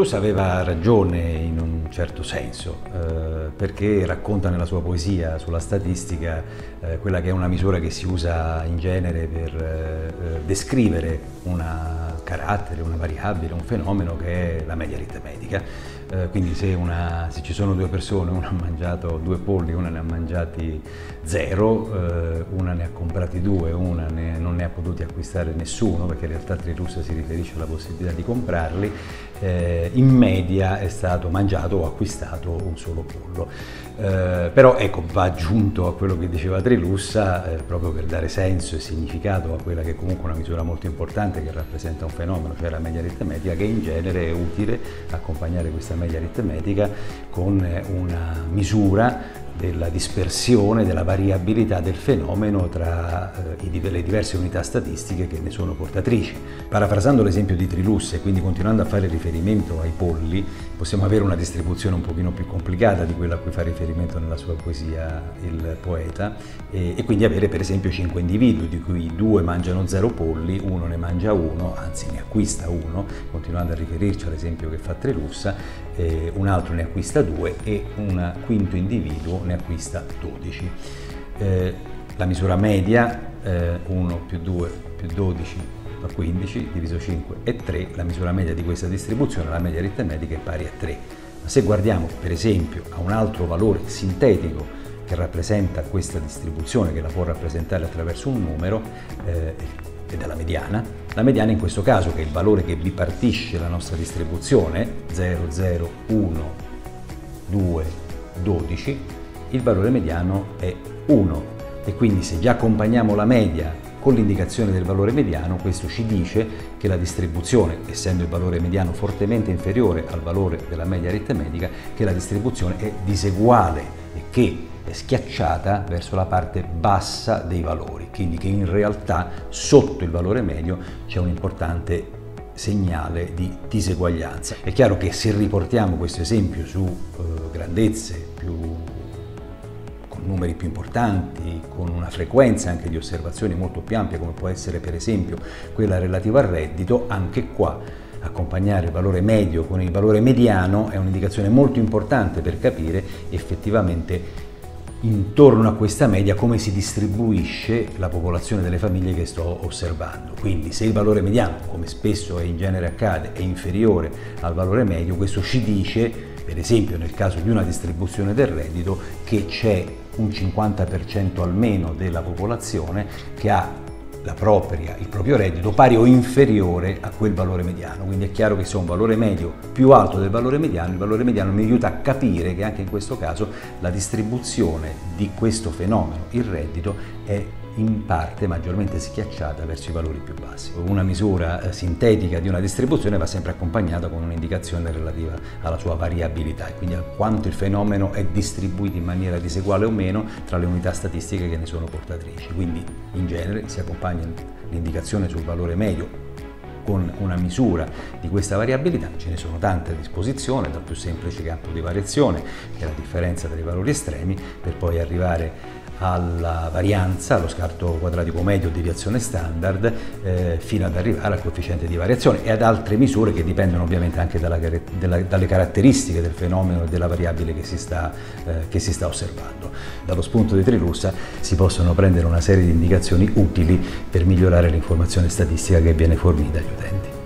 Trilussa aveva ragione in un certo senso, eh, perché racconta nella sua poesia sulla statistica eh, quella che è una misura che si usa in genere per eh, descrivere un carattere, una variabile, un fenomeno che è la media aritmetica. Eh, quindi se, una, se, ci sono due persone, una ha mangiato due polli, una ne ha mangiati zero, eh, una ne ha comprati due, una ne, non ne ha potuti acquistare nessuno, perché in realtà Trilussa si riferisce alla possibilità di comprarli, eh, in media è stato mangiato o acquistato un solo pollo. Eh, però ecco, va aggiunto a quello che diceva Trilussa, eh, proprio per dare senso e significato a quella che è comunque una misura molto importante che rappresenta un fenomeno, cioè la media aritmetica, che in genere è utile accompagnare questa media aritmetica con una misura della dispersione, della variabilità del fenomeno tra eh, le diverse unità statistiche che ne sono portatrici. Parafrasando l'esempio di Trilusse e quindi continuando a fare riferimento ai polli, possiamo avere una distribuzione un pochino più complicata di quella a cui fa riferimento nella sua poesia il poeta e, e quindi avere per esempio cinque individui di cui due mangiano zero polli, uno ne mangia uno, anzi ne acquista uno, continuando a riferirci all'esempio che fa Trilussa, eh, un altro ne acquista due e un quinto individuo ne acquista 12. Eh, la misura media eh, 1 più 2 più 12 fa 15, diviso 5 è 3, la misura media di questa distribuzione, la media aritmetica è pari a 3. Ma se guardiamo per esempio a un altro valore sintetico che rappresenta questa distribuzione, che la può rappresentare attraverso un numero, eh, è la mediana, la mediana in questo caso, che è il valore che bipartisce la nostra distribuzione, 0, 0, 1, 2, 12, il valore mediano è 1 e quindi se già accompagniamo la media con l'indicazione del valore mediano, questo ci dice che la distribuzione, essendo il valore mediano fortemente inferiore al valore della media aritmetica, che la distribuzione è diseguale e che è schiacciata verso la parte bassa dei valori, quindi che in realtà sotto il valore medio c'è un importante segnale di diseguaglianza. È chiaro che se riportiamo questo esempio su eh, grandezze più numeri più importanti, con una frequenza anche di osservazioni molto più ampia, come può essere per esempio quella relativa al reddito, anche qua accompagnare il valore medio con il valore mediano è un'indicazione molto importante per capire effettivamente intorno a questa media come si distribuisce la popolazione delle famiglie che sto osservando. Quindi se il valore mediano, come spesso e in genere accade, è inferiore al valore medio, questo ci dice, per esempio nel caso di una distribuzione del reddito, che c'è un 50% almeno della popolazione che ha propria, il proprio reddito pari o inferiore a quel valore mediano. Quindi è chiaro che se ho un valore medio più alto del valore mediano, il valore mediano mi aiuta a capire che anche in questo caso la distribuzione di questo fenomeno, il reddito, è in parte maggiormente schiacciata verso i valori più bassi. Una misura eh, sintetica di una distribuzione va sempre accompagnata con un'indicazione relativa alla sua variabilità e quindi a quanto il fenomeno è distribuito in maniera diseguale o meno tra le unità statistiche che ne sono portatrici. Quindi in genere si accompagna l'indicazione sul valore medio con una misura di questa variabilità, ce ne sono tante a disposizione, dal più semplice campo di variazione, che è la differenza tra i valori estremi, per poi arrivare alla varianza, allo scarto quadratico medio deviazione standard, eh, fino ad arrivare al coefficiente di variazione e ad altre misure che dipendono ovviamente anche dalla, della, dalle caratteristiche del fenomeno e della variabile che si, sta, eh, che si sta osservando. Dallo spunto di Trilussa si possono prendere una serie di indicazioni utili per migliorare l'informazione statistica che viene fornita agli utenti.